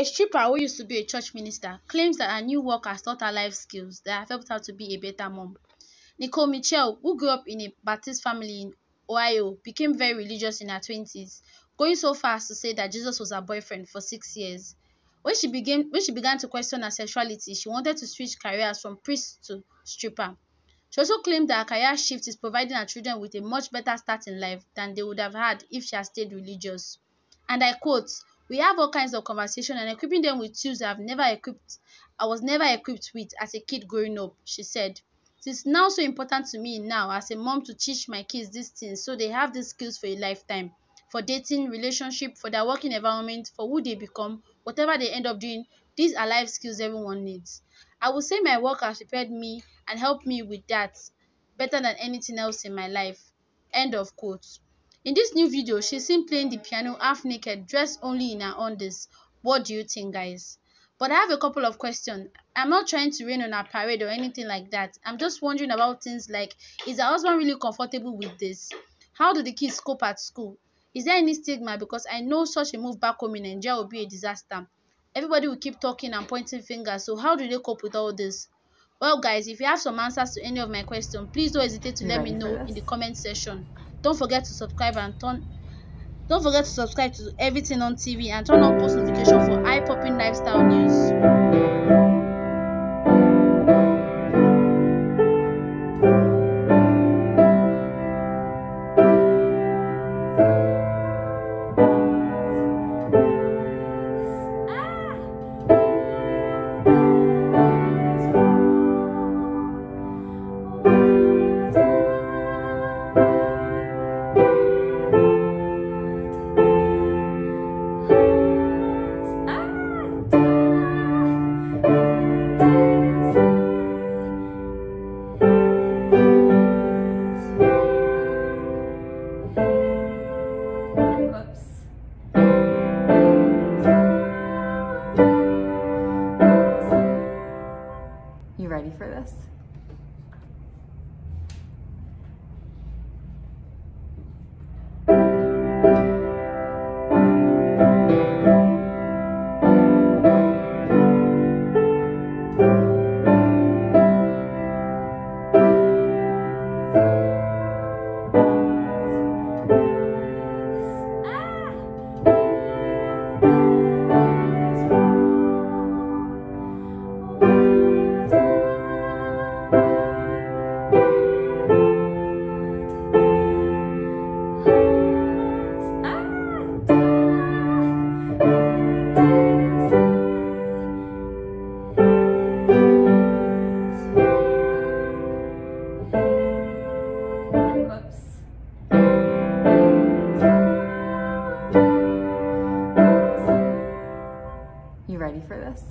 A stripper who used to be a church minister claims that her new work has taught her life skills that have helped her to be a better mom. Nikole Mitchell, who grew up in a Baptist family in Ohio, became very religious in her 20s, going so far as to say that Jesus was her boyfriend for six years. When she began when she began to question her sexuality, she wanted to switch careers from priest to stripper. She also claimed that her career shift is providing her children with a much better start in life than they would have had if she had stayed religious. And I quote, We have all kinds of conversation and equipping them with tools I've never equipped I was never equipped with as a kid growing up, she said. It is now so important to me now as a mom to teach my kids these things so they have these skills for a lifetime for dating, relationship, for their working environment, for who they become, whatever they end up doing, these are life skills everyone needs. I would say my work has prepared me and helped me with that better than anything else in my life. End of quote. In this new video, she's seen playing the piano half naked, dressed only in her undies. What do you think, guys? But I have a couple of questions. I'm not trying to rain on her parade or anything like that. I'm just wondering about things like, is her husband really comfortable with this? How do the kids cope at school? Is there any stigma? Because I know such a move back home in Nigeria will be a disaster. Everybody will keep talking and pointing fingers. So how do they cope with all this? Well, guys, if you have some answers to any of my questions, please don't hesitate to let me know in the comment section. Don't forget to subscribe and turn don't forget to subscribe to everything on TV and turn on post notification for eye-popping lifestyle news. You ready for this? You ready for this?